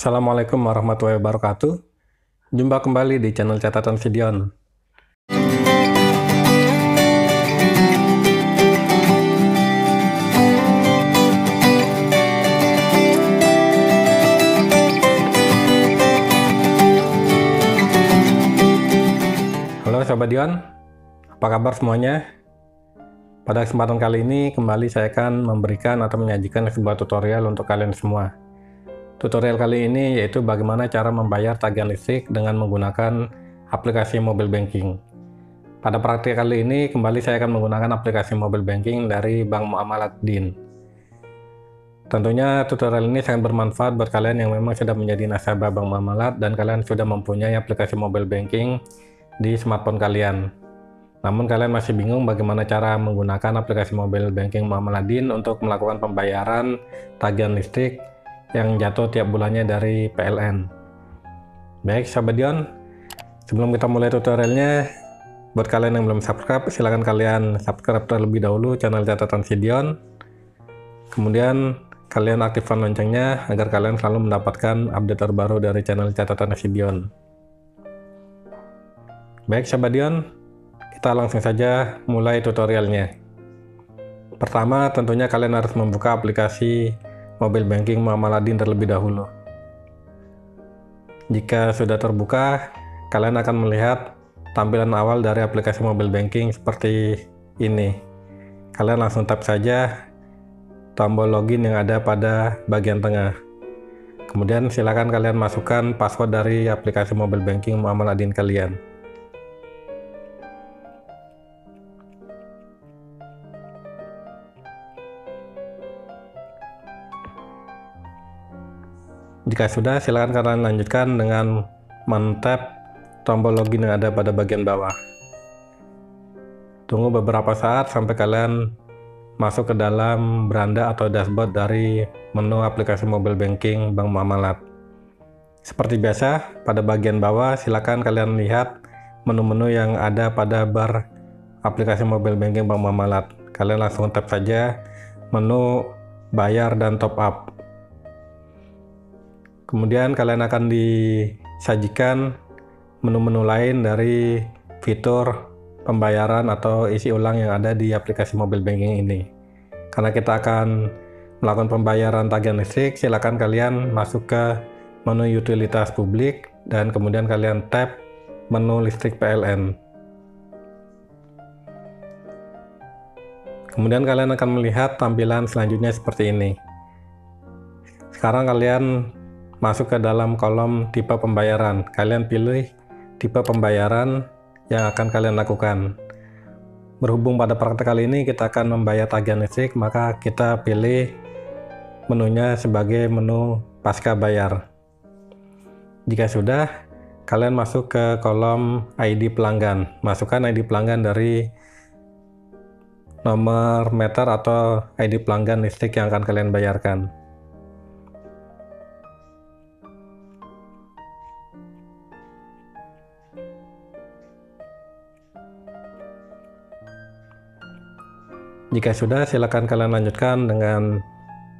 Assalamualaikum warahmatullahi wabarakatuh. Jumpa kembali di channel catatan Sidion. Halo Sobat Dion, apa kabar semuanya? Pada kesempatan kali ini kembali saya akan memberikan atau menyajikan sebuah tutorial untuk kalian semua. Tutorial kali ini yaitu bagaimana cara membayar tagihan listrik dengan menggunakan aplikasi mobile banking. Pada praktik kali ini kembali saya akan menggunakan aplikasi mobile banking dari Bank Muamalat DIN. Tentunya tutorial ini sangat bermanfaat buat kalian yang memang sudah menjadi nasabah Bank Muamalat dan kalian sudah mempunyai aplikasi mobile banking di smartphone kalian. Namun kalian masih bingung bagaimana cara menggunakan aplikasi mobile banking Muamalat DIN untuk melakukan pembayaran tagihan listrik yang jatuh tiap bulannya dari PLN. Baik, sahabat Dion, sebelum kita mulai tutorialnya, buat kalian yang belum subscribe, silahkan kalian subscribe terlebih dahulu channel catatan Sidion. Kemudian kalian aktifkan loncengnya agar kalian selalu mendapatkan update terbaru dari channel catatan Sidion. Baik, sahabat Dion, kita langsung saja mulai tutorialnya. Pertama, tentunya kalian harus membuka aplikasi mobile banking Muamaladin terlebih dahulu. Jika sudah terbuka, kalian akan melihat tampilan awal dari aplikasi mobile banking seperti ini. Kalian langsung tap saja tombol login yang ada pada bagian tengah. Kemudian silakan kalian masukkan password dari aplikasi mobile banking Muamaladin kalian. Jika sudah, silakan kalian lanjutkan dengan mentap tombol login yang ada pada bagian bawah. Tunggu beberapa saat sampai kalian masuk ke dalam beranda atau dashboard dari menu aplikasi mobile banking Bank Muamalat. Seperti biasa, pada bagian bawah silakan kalian lihat menu-menu yang ada pada bar aplikasi mobile banking Bank Muamalat. Kalian langsung tap saja menu bayar dan top up. Kemudian kalian akan disajikan menu-menu lain dari fitur pembayaran atau isi ulang yang ada di aplikasi mobile banking ini. Karena kita akan melakukan pembayaran tagihan listrik, silakan kalian masuk ke menu utilitas publik dan kemudian kalian tap menu listrik PLN. Kemudian kalian akan melihat tampilan selanjutnya seperti ini. Sekarang kalian masuk ke dalam kolom tipe pembayaran. Kalian pilih tipe pembayaran yang akan kalian lakukan. Berhubung pada praktek kali ini kita akan membayar tagihan listrik, maka kita pilih menunya sebagai menu pasca bayar. Jika sudah, kalian masuk ke kolom ID pelanggan. Masukkan ID pelanggan dari nomor meter atau ID pelanggan listrik yang akan kalian bayarkan. Jika sudah, silakan kalian lanjutkan dengan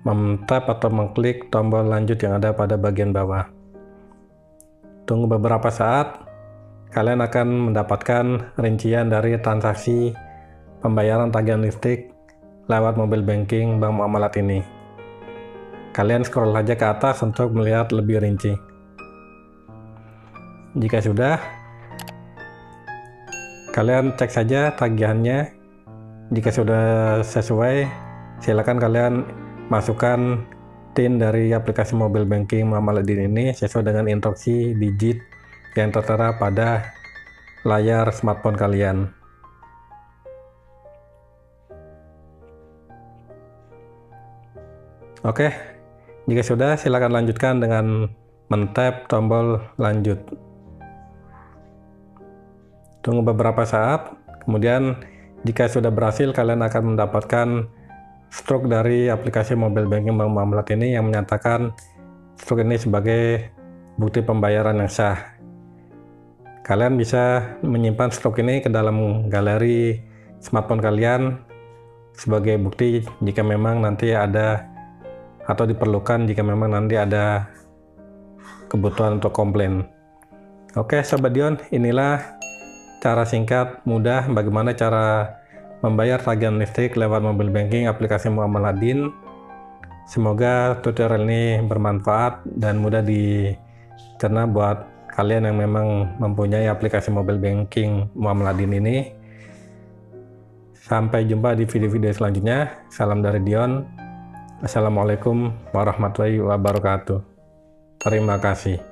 memtap atau mengklik tombol lanjut yang ada pada bagian bawah. Tunggu beberapa saat, kalian akan mendapatkan rincian dari transaksi pembayaran tagihan listrik lewat mobile banking Bank Muamalat ini. Kalian scroll saja ke atas untuk melihat lebih rinci. Jika sudah, kalian cek saja tagihannya jika sudah sesuai, silakan kalian masukkan PIN dari aplikasi mobile banking Mamaladin ini sesuai dengan instruksi digit yang tertera pada layar smartphone kalian. Oke, jika sudah silakan lanjutkan dengan mentap tombol lanjut. Tunggu beberapa saat, kemudian jika sudah berhasil, kalian akan mendapatkan stroke dari aplikasi mobile banking Bank Muamalat ini yang menyatakan stroke ini sebagai bukti pembayaran yang sah. Kalian bisa menyimpan stroke ini ke dalam galeri smartphone kalian sebagai bukti jika memang nanti ada atau diperlukan jika memang nanti ada kebutuhan untuk komplain. Oke, Sobat Dion, inilah cara singkat, mudah bagaimana cara membayar tagihan listrik lewat mobil banking aplikasi Muamaladin. Semoga tutorial ini bermanfaat dan mudah dicerna buat kalian yang memang mempunyai aplikasi mobil banking Muamaladin ini. Sampai jumpa di video-video selanjutnya. Salam dari Dion. Assalamualaikum warahmatullahi wabarakatuh. Terima kasih.